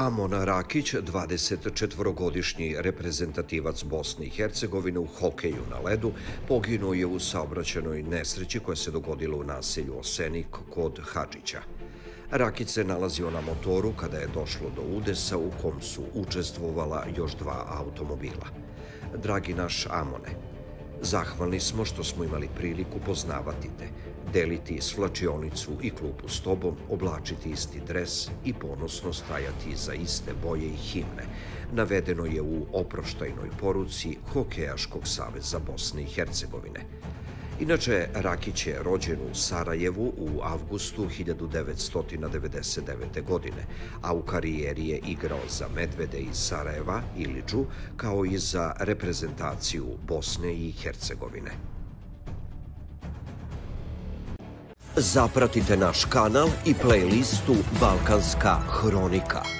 Amon Rakić, 24-godišnji reprezentativac Bosne i Hercegovine u hokeju na ledu, poginuo je u saobraćenoj nesreći koja se dogodila u naselju Osenik kod Hadžića. Rakić se nalazio na motoru kada je došlo do udesa u kom su učestvovala još dva automobila. Dragi naš Amone, Zahvalni smo što smo imali priliku poznavati te, deliti svlačionicu i klupu s tobom, oblačiti isti dres i ponosno stajati za iste boje i himne. Navedeno je u oproštajnoj poruci Hokejaškog saveza Bosne i Hercegovine. Inače, Rakić je rođen u Sarajevu u avgustu 1999. godine, a u karijeri je igrao za Medvede iz Sarajeva, Iliđu, kao i za reprezentaciju Bosne i Hercegovine. Zapratite naš kanal i playlistu Balkanska hronika.